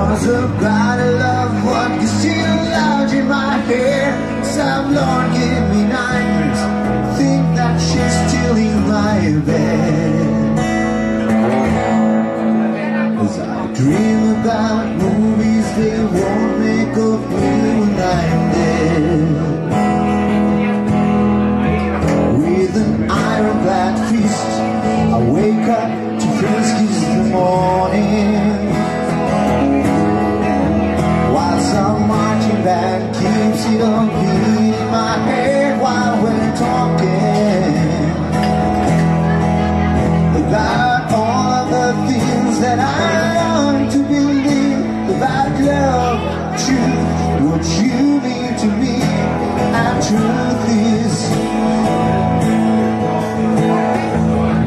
Of God, I love what you see loud in my hair. Some Lord, give keeps it on in my head while we're talking about all the things that I want to believe about love, truth, what you mean to me, and truth is,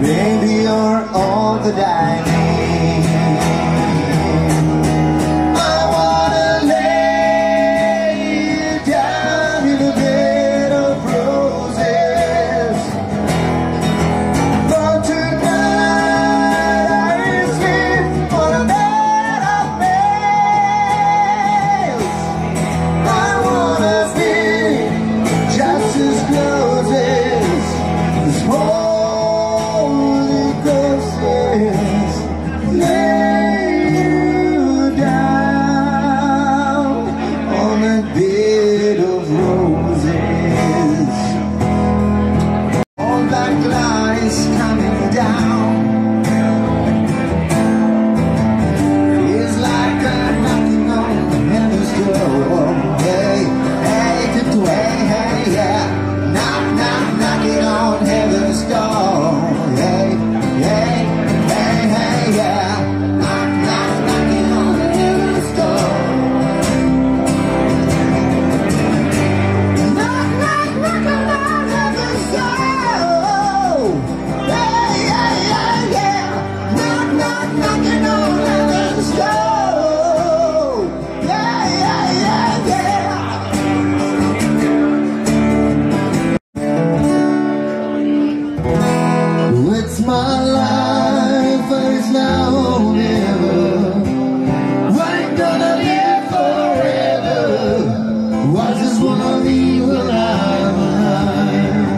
baby, you're all that I need. Christ. It's my life, but it's now or never. I gonna live forever. I just wanna leave when I'm alive.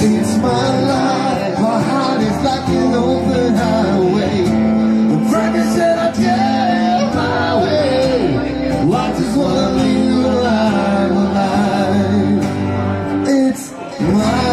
It's my life, my heart is like an open highway. The that I my way. I just wanna alive, alive. It's my